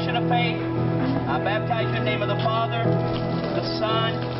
profession of faith, I baptize you in the name of the Father, the Son,